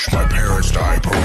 watched my parents die per